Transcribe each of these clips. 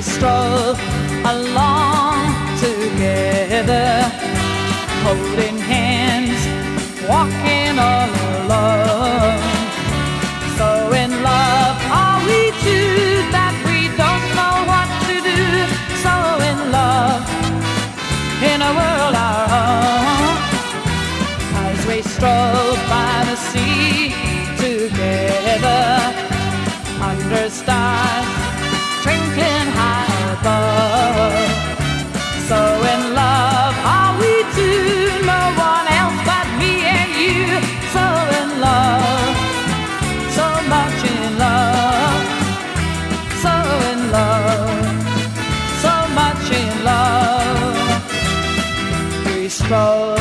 we stroll along together, holding hands, walking all alone. So in love are we two that we don't know what to do. So in love, in a world our own, as we stroll by the sea together, understand. Stroll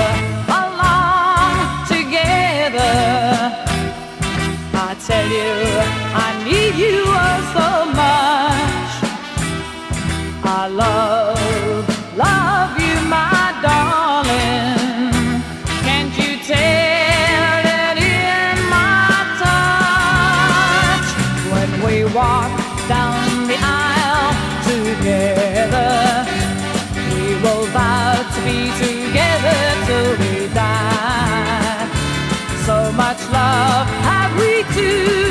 along together. I tell you, I need you oh so much. I love, love you, my darling. Can't you tell it in my touch? When we walk down the aisle together, we will vow to be together much love have we two.